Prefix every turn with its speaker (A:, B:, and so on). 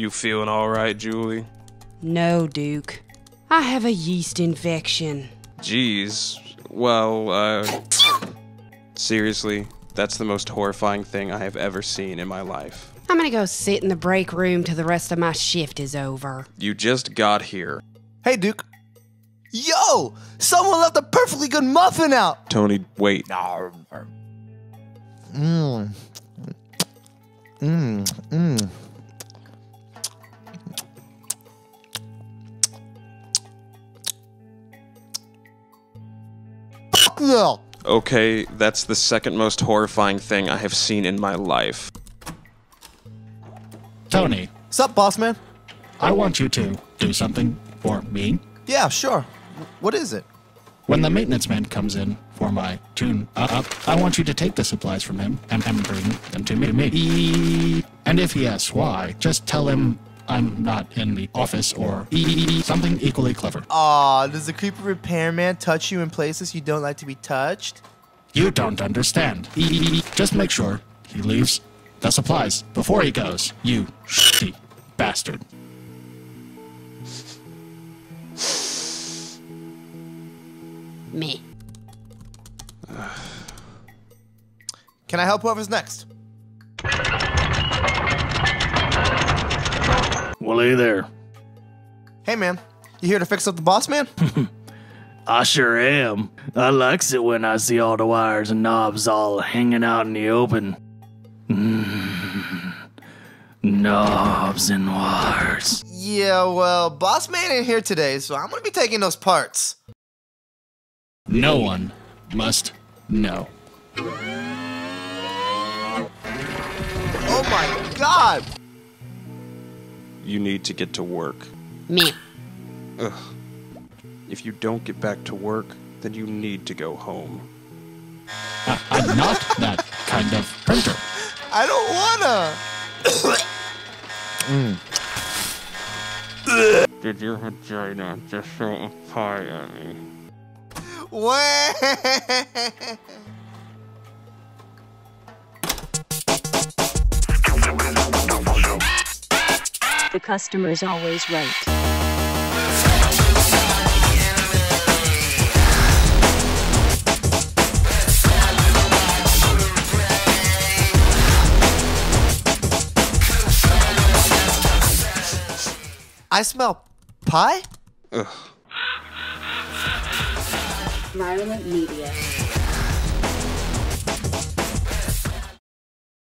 A: You feeling alright, Julie?
B: No, Duke. I have a yeast infection.
A: Jeez. Well, uh. Seriously, that's the most horrifying thing I have ever seen in my life.
B: I'm gonna go sit in the break room till the rest of my shift is over.
A: You just got here.
C: Hey, Duke. Yo! Someone left a perfectly good muffin out!
A: Tony, wait.
C: Mmm. Mmm. Fuck!
A: Okay, that's the second most horrifying thing I have seen in my life.
D: Tony,
C: Sup, boss man?
D: I want you to do something for me.
C: Yeah, sure. What is it?
D: When the maintenance man comes in for my tune up, I want you to take the supplies from him and, and bring them to me. me. And if he asks why, just tell him I'm not in the office or something equally clever.
C: Aw, does the creepy repairman touch you in places you don't like to be touched?
D: You don't understand. Just make sure he leaves the supplies before he goes. You shitty bastard.
B: Me.
C: Can I help whoever's next?
E: Well, hey there.
C: Hey, man. You here to fix up the boss man?
E: I sure am. I likes it when I see all the wires and knobs all hanging out in the open. Mm. Knobs and wires.
C: yeah, well, boss man ain't here today, so I'm gonna be taking those parts.
D: No one must know.
C: Oh my god!
A: You need to get to work.
B: Me.
A: Ugh. If you don't get back to work, then you need to go home.
D: I- I'm not that kind of printer.
C: I don't wanna!
A: Did your vagina just throw a pie at me?
C: What?
F: The customer's always right.
C: I smell pie?
A: Ugh.
F: Virulent Media.